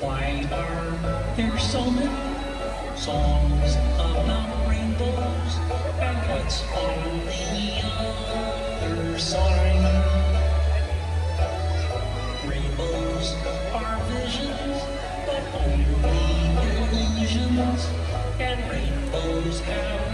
Why are there so many songs about rainbows? And what's on the other side? Rainbows are visions, but only illusions. And rainbows have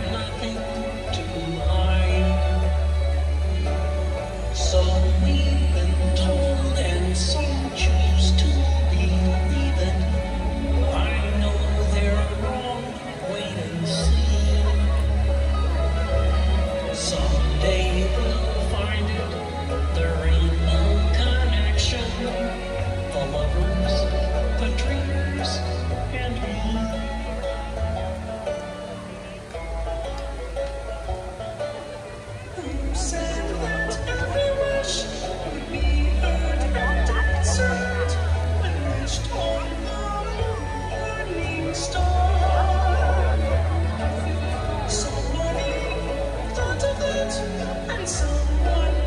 and someone